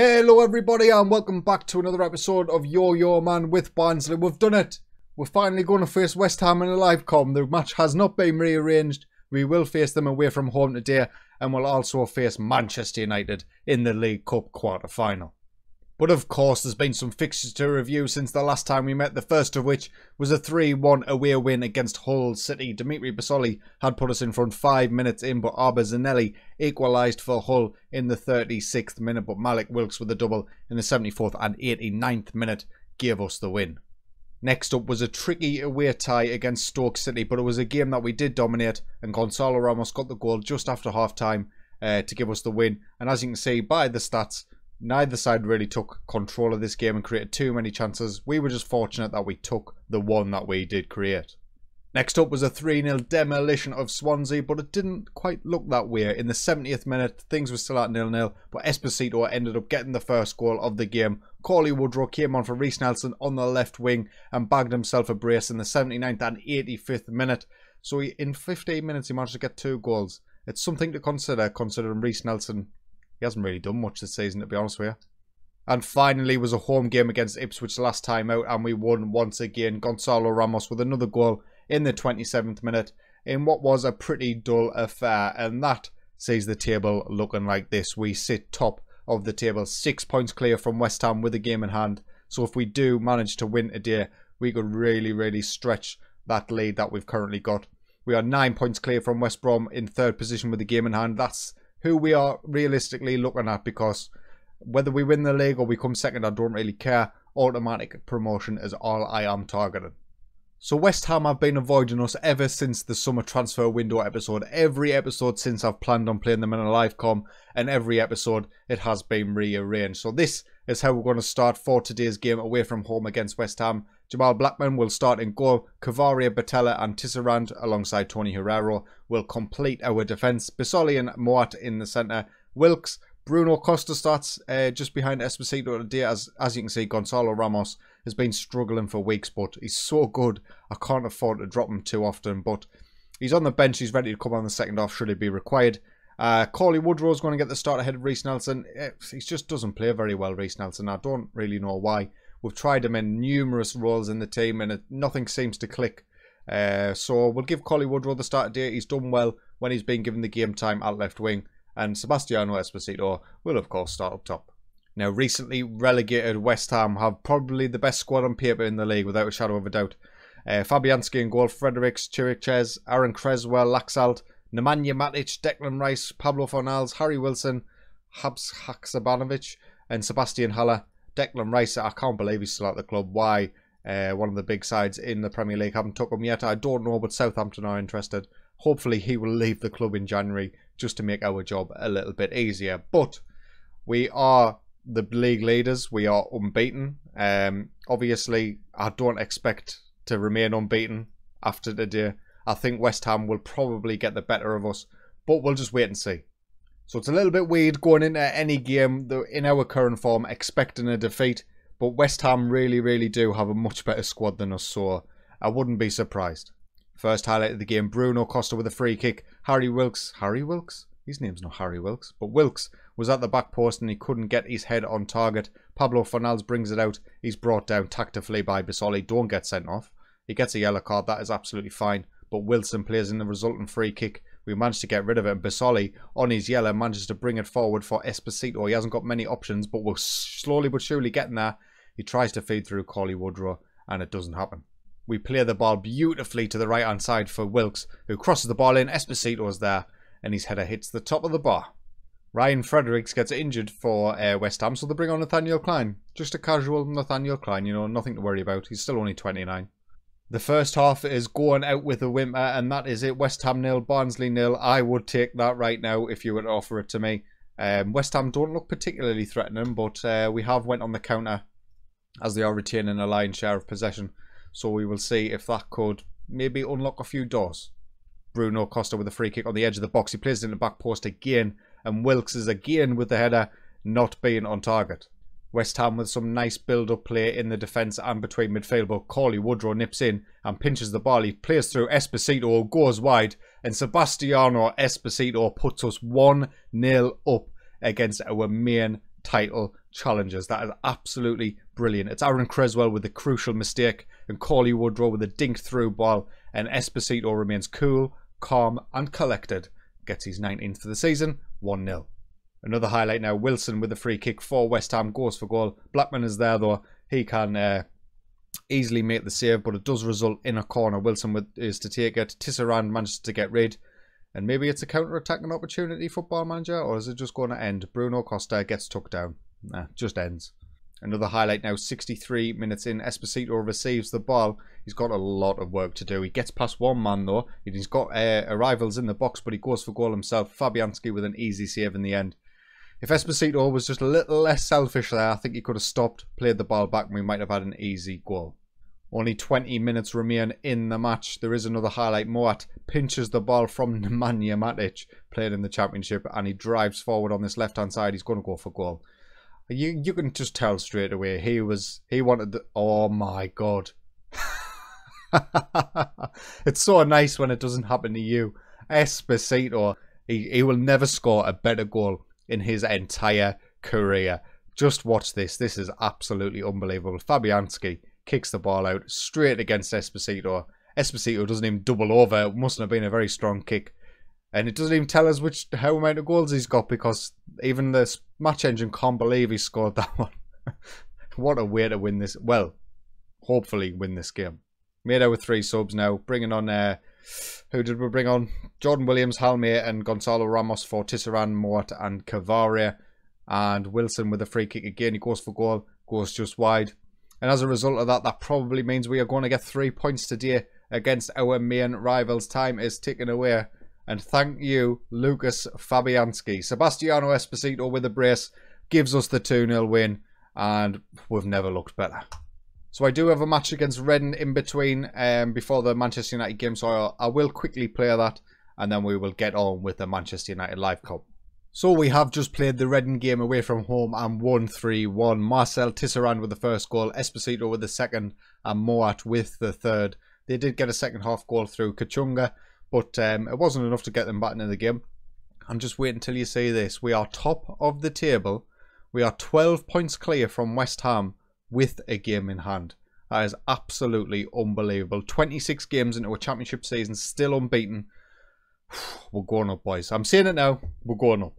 Hello everybody and welcome back to another episode of Yo Yo Man with Barnsley. We've done it. We're finally going to face West Ham in a live com. The match has not been rearranged. We will face them away from home today and we'll also face Manchester United in the League Cup quarter final. But of course, there's been some fixtures to review since the last time we met, the first of which was a 3-1 away win against Hull City. Dimitri Bisoli had put us in front five minutes in, but Auba Zanelli equalised for Hull in the 36th minute, but Malik Wilks with a double in the 74th and 89th minute gave us the win. Next up was a tricky away tie against Stoke City, but it was a game that we did dominate, and Gonzalo Ramos got the goal just after half time uh, to give us the win. And as you can see by the stats, neither side really took control of this game and created too many chances. We were just fortunate that we took the one that we did create. Next up was a 3-0 demolition of Swansea, but it didn't quite look that way. In the 70th minute, things were still at 0-0, but Esposito ended up getting the first goal of the game. Cauley Woodrow came on for Reiss Nelson on the left wing and bagged himself a brace in the 79th and 85th minute. So he, in 15 minutes, he managed to get two goals. It's something to consider, considering Reiss Nelson he hasn't really done much this season, to be honest with you. And finally was a home game against Ipswich last time out, and we won once again. Gonzalo Ramos with another goal in the 27th minute in what was a pretty dull affair. And that sees the table looking like this. We sit top of the table, six points clear from West Ham with a game in hand. So if we do manage to win today, we could really, really stretch that lead that we've currently got. We are nine points clear from West Brom in third position with the game in hand. That's who we are realistically looking at because whether we win the league or we come second, I don't really care. Automatic promotion is all I am targeting. So West Ham have been avoiding us ever since the summer transfer window episode. Every episode since I've planned on playing them in a live com and every episode it has been rearranged. So this is how we're going to start for today's game away from home against West Ham. Jamal Blackman will start in goal. Cavaria, Botella and Tisserand alongside Tony Herrero will complete our defence. Bisoli and Mowatt in the centre. Wilks, Bruno Costa starts uh, just behind Esposito today. As, as you can see, Gonzalo Ramos has been struggling for weeks, but he's so good. I can't afford to drop him too often, but he's on the bench. He's ready to come on the second half should it be required. Uh, Cauley Woodrow's going to get the start ahead of Reiss Nelson. Eh, he just doesn't play very well, Reiss Nelson. I don't really know why. We've tried him in numerous roles in the team and it, nothing seems to click. Uh, so we'll give Cauley Woodrow the start date. He's done well when he's been given the game time at left wing. And Sebastiano Esposito will, of course, start up top. Now, recently relegated West Ham have probably the best squad on paper in the league, without a shadow of a doubt. Uh, Fabianski and goal, Fredericks, Chiriches, Aaron Cresswell, Laxalt, Nemanja Matic, Declan Rice, Pablo Fornals, Harry Wilson, Habs Haksabanovic, and Sebastian Haller. Declan Rice, I can't believe he's still at the club. Why? Uh, one of the big sides in the Premier League haven't took him yet. I don't know, but Southampton are interested. Hopefully, he will leave the club in January just to make our job a little bit easier. But we are the league leaders. We are unbeaten. Um, obviously, I don't expect to remain unbeaten after today. I think West Ham will probably get the better of us, but we'll just wait and see. So it's a little bit weird going into any game in our current form expecting a defeat. But West Ham really, really do have a much better squad than us, so I wouldn't be surprised. First highlight of the game, Bruno Costa with a free kick. Harry Wilks, Harry Wilks? His name's not Harry Wilks, but Wilks was at the back post and he couldn't get his head on target. Pablo Fornals brings it out. He's brought down tactfully by Bisoli. Don't get sent off. He gets a yellow card. That is absolutely fine. But Wilson plays in the resultant free kick. We managed to get rid of it. And Bisoli, on his yellow, manages to bring it forward for Esposito. He hasn't got many options, but we're slowly but surely getting there. He tries to feed through Cauley Woodrow, and it doesn't happen. We play the ball beautifully to the right-hand side for Wilks, who crosses the ball in. Esposito is there, and his header hits the top of the bar. Ryan Fredericks gets injured for uh, West Ham, so they bring on Nathaniel Clyne. Just a casual Nathaniel Clyne, you know, nothing to worry about. He's still only 29. The first half is going out with a whimper, and that is it. West Ham nil, Barnsley nil. I would take that right now if you were to offer it to me. Um, West Ham don't look particularly threatening, but uh, we have went on the counter as they are retaining a lion's share of possession. So we will see if that could maybe unlock a few doors. Bruno Costa with a free kick on the edge of the box. He plays it in the back post again, and Wilks is again with the header not being on target. West Ham with some nice build-up play in the defence and between midfield, but Cauley Woodrow nips in and pinches the ball. He plays through Esposito, goes wide, and Sebastiano Esposito puts us 1-0 up against our main title challengers. That is absolutely brilliant. It's Aaron Cresswell with a crucial mistake and Cauley Woodrow with a dink through ball. And Esposito remains cool, calm, and collected. Gets his 19th for the season, 1 0. Another highlight now Wilson with a free kick for West Ham goes for goal. Blackman is there though. He can uh, easily make the save, but it does result in a corner. Wilson with, is to take it. Tisserand manages to get rid. And maybe it's a counter-attacking opportunity, football manager, or is it just going to end? Bruno Costa gets took down. Nah, just ends. Another highlight now, 63 minutes in. Esposito receives the ball. He's got a lot of work to do. He gets past one man, though. He's got uh, arrivals in the box, but he goes for goal himself. Fabianski with an easy save in the end. If Esposito was just a little less selfish there, I think he could have stopped, played the ball back, and we might have had an easy goal. Only 20 minutes remain in the match. There is another highlight. Mowatt pinches the ball from Nemanja Matic, played in the championship, and he drives forward on this left-hand side. He's going to go for goal. You you can just tell straight away he was he wanted the, oh my god. it's so nice when it doesn't happen to you. Esposito, he, he will never score a better goal in his entire career. Just watch this. This is absolutely unbelievable. Fabianski kicks the ball out straight against Esposito. Esposito doesn't even double over. It mustn't have been a very strong kick. And it doesn't even tell us which how amount of goals he's got because even the match engine can't believe he scored that one. what a way to win this. Well, hopefully win this game. Made with three subs now. Bringing on, uh, who did we bring on? Jordan Williams, Halme, and Gonzalo Ramos for Tisserand, Mowatt, and Cavaria. And Wilson with a free kick again. He goes for goal, goes just wide. And as a result of that, that probably means we are going to get three points today against our main rivals. Time is ticking away. And thank you, Lucas Fabianski. Sebastiano Esposito with a brace gives us the 2-0 win. And we've never looked better. So I do have a match against Reading in between um, before the Manchester United game. So I, I will quickly play that. And then we will get on with the Manchester United Live Cup. So we have just played the Reading game away from home and won 3-1. Marcel Tisserand with the first goal, Esposito with the second, and Mowatt with the third. They did get a second half goal through Kachunga, but um, it wasn't enough to get them back into the game. I'm just waiting until you see this. We are top of the table. We are 12 points clear from West Ham with a game in hand. That is absolutely unbelievable. 26 games into a championship season, still unbeaten. We're going up, boys. I'm saying it now. We're going up.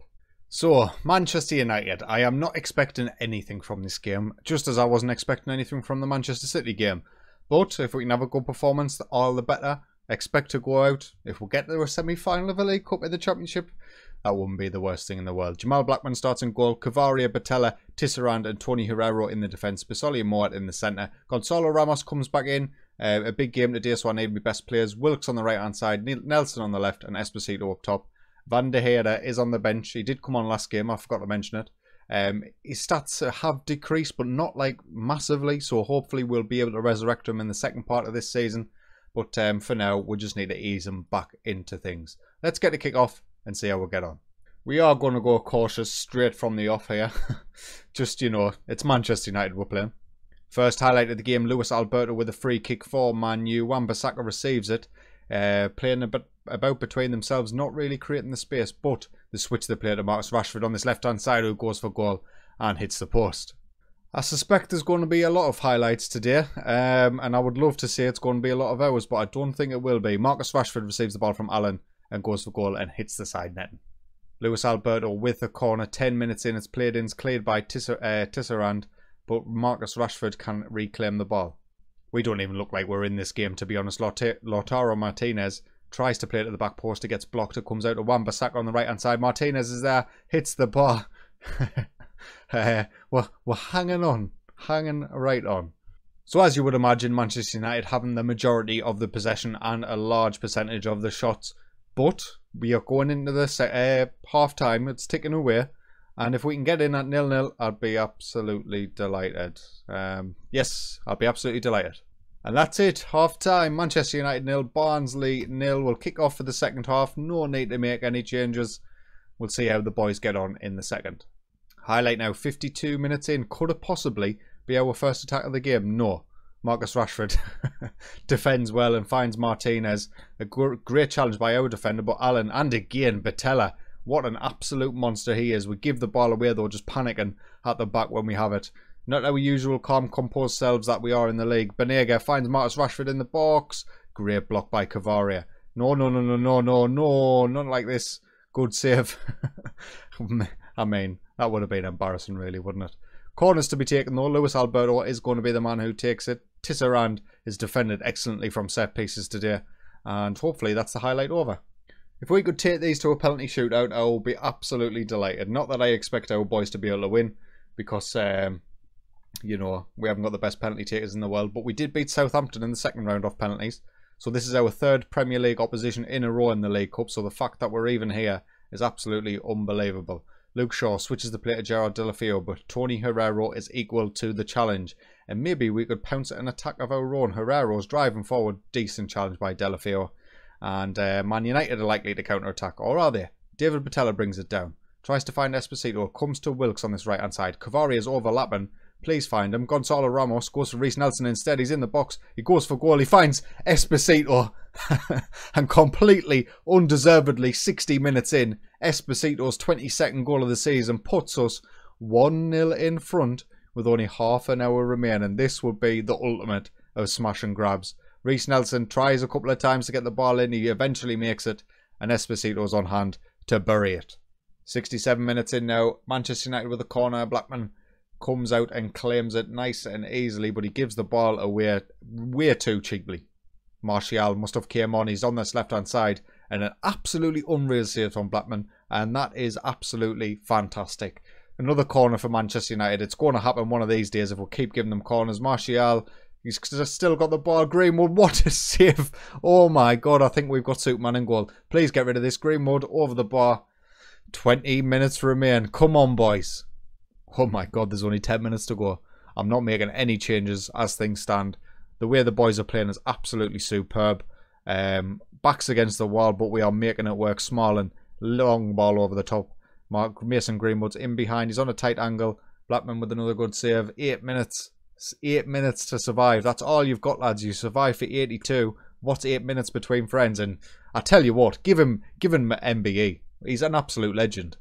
So, Manchester United. I am not expecting anything from this game, just as I wasn't expecting anything from the Manchester City game. But if we can have a good performance, all the better expect to go out. If we get to a semi-final of a League Cup in the Championship, that wouldn't be the worst thing in the world. Jamal Blackman starts in goal. Cavaria, Batella, Tisserand and Tony Herrero in the defence. Bisoli and Mowatt in the centre. Gonzalo Ramos comes back in. Uh, a big game today, so I need my best players. Wilks on the right-hand side, Nelson on the left, and Esposito up top. Van der Heide is on the bench. He did come on last game. I forgot to mention it. Um, his stats have decreased, but not like massively. So hopefully we'll be able to resurrect him in the second part of this season. But um, for now, we just need to ease them back into things. Let's get the kick off and see how we get on. We are going to go cautious straight from the off here. just, you know, it's Manchester United we're playing. First highlight of the game, Luis Alberto with a free kick for Man U. Wan-Bissaka receives it. Uh, playing a bit about between themselves, not really creating the space, but the switch they play to Marcus Rashford on this left-hand side who goes for goal and hits the post. I suspect there's going to be a lot of highlights today, um, and I would love to say it's going to be a lot of hours, but I don't think it will be. Marcus Rashford receives the ball from Allen and goes for goal and hits the side net. Luis Alberto with a corner, 10 minutes in, it's played in, it's cleared by Tisser, uh, Tisserand, but Marcus Rashford can reclaim the ball. We don't even look like we're in this game, to be honest. Lautaro Martinez tries to play it to the back post, it gets blocked, it comes out to Wan-Bissaka on the right-hand side. Martinez is there, hits the bar. we're, we're hanging on, hanging right on. So as you would imagine, Manchester United having the majority of the possession and a large percentage of the shots. But we are going into the uh, half time, it's ticking away. And if we can get in at nil-nil, I'd be absolutely delighted. Um, yes, I'd be absolutely delighted. And that's it. Half time. Manchester United nil. Barnsley nil. We'll kick off for the second half. No need to make any changes. We'll see how the boys get on in the second. Highlight now, 52 minutes in. Could it possibly be our first attack of the game? No. Marcus Rashford defends well and finds Martinez. A great challenge by our defender, but Allen and again Batella What an absolute monster he is. We give the ball away though, just panicking at the back when we have it. Not our usual calm, composed selves that we are in the league. Banega finds Marcus Rashford in the box. Great block by Cavaria. No, no, no, no, no, no, no, not like this. Good save. I mean, that would have been embarrassing, really, wouldn't it? Corners to be taken, though. Luis Alberto is going to be the man who takes it. Tisserand is defended excellently from set pieces today. And hopefully that's the highlight over. If we could take these to a penalty shootout, I will be absolutely delighted. Not that I expect our boys to be able to win, because, um, you know, we haven't got the best penalty takers in the world. But we did beat Southampton in the second round off penalties. So this is our third Premier League opposition in a row in the League Cup. So the fact that we're even here is absolutely unbelievable. Luke Shaw switches the play to Gerard Deulofeu, but Tony Herrero is equal to the challenge. And maybe we could pounce at an attack of our own. Herrero's driving forward. Decent challenge by Deulofeu. And uh, Man United are likely to counter-attack. Or are they? David Patella brings it down. Tries to find Esposito. Comes to Wilks on this right-hand side. Cavari is overlapping. Please find him. Gonzalo Ramos goes for Reiss Nelson instead. He's in the box. He goes for goal. He finds Esposito. and completely, undeservedly, 60 minutes in, Esposito's 22nd goal of the season puts us 1-0 in front with only half an hour remaining. This would be the ultimate of smash and grabs. Reiss Nelson tries a couple of times to get the ball in. He eventually makes it. And Esposito's on hand to bury it. 67 minutes in now. Manchester United with a corner. Blackman comes out and claims it nice and easily, but he gives the ball away way too cheaply. Martial must have came on. He's on this left-hand side. And an absolutely unreal save from Blackman. And that is absolutely fantastic. Another corner for Manchester United. It's going to happen one of these days if we keep giving them corners. Martial, he's still got the ball. Greenwood, what a save. Oh my God, I think we've got Superman in goal. Please get rid of this. Greenwood over the bar. 20 minutes remain. Come on, boys. Oh my god, there's only 10 minutes to go. I'm not making any changes as things stand. The way the boys are playing is absolutely superb. Um, backs against the wall, but we are making it work. Small and long ball over the top. Mark Mason Greenwood's in behind. He's on a tight angle. Blackman with another good save. Eight minutes. Eight minutes to survive. That's all you've got, lads. You survive for 82. What's eight minutes between friends? And I tell you what, give him, give him MBE. He's an absolute legend.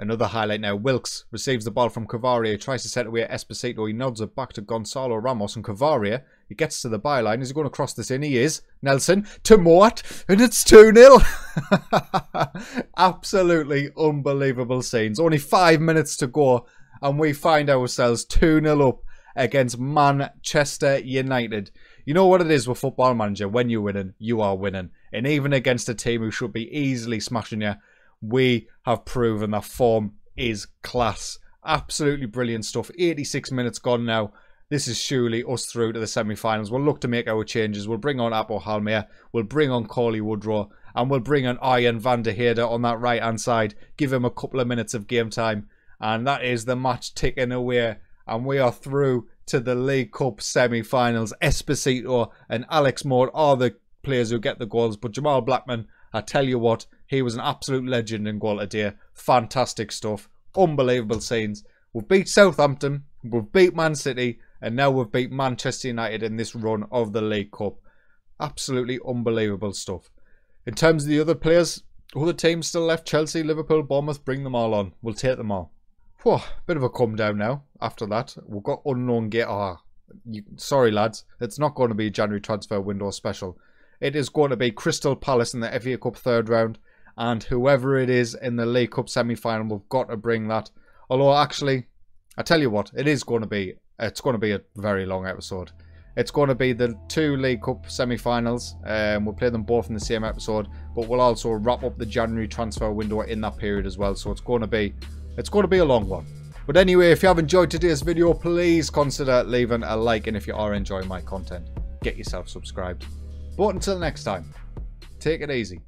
Another highlight now. Wilks receives the ball from Cavaria, tries to set away at Esposito. He nods it back to Gonzalo Ramos and Cavaria. He gets to the byline. Is he going to cross this in? He is. Nelson to Mowatt, and it's 2 0. Absolutely unbelievable scenes. Only five minutes to go, and we find ourselves 2 0 up against Manchester United. You know what it is with Football Manager? When you're winning, you are winning. And even against a team who should be easily smashing you, we have proven that form is class. Absolutely brilliant stuff. 86 minutes gone now. This is surely us through to the semi-finals. We'll look to make our changes. We'll bring on Aapo Halme. We'll bring on Cauley Woodrow. And we'll bring on Arjen van der Heide on that right-hand side. Give him a couple of minutes of game time. And that is the match ticking away. And we are through to the League Cup semi-finals. Esposito and Alex Mowatt are the players who get the goals. But Jamal Blackman, I tell you what, he was an absolute legend in Gualtadir. Fantastic stuff. Unbelievable scenes. We've beat Southampton. We've beat Man City. And now we've beat Manchester United in this run of the League Cup. Absolutely unbelievable stuff. In terms of the other players, other teams still left. Chelsea, Liverpool, Bournemouth. Bring them all on. We'll take them all. Whew, bit of a come down now after that. We've got unknown gate. Oh, you, sorry, lads. It's not going to be a January transfer window special. It is going to be Crystal Palace in the FA Cup third round and whoever it is in the League Cup semi-final, we've got to bring that. Although, actually, I tell you what, it is going to be, it's going to be a very long episode. It's going to be the two League Cup semi-finals. Um, we'll play them both in the same episode, but we'll also wrap up the January transfer window in that period as well. So it's going to be, it's going to be a long one. But anyway, if you have enjoyed today's video, please consider leaving a like. And if you are enjoying my content, get yourself subscribed. But until next time, take it easy.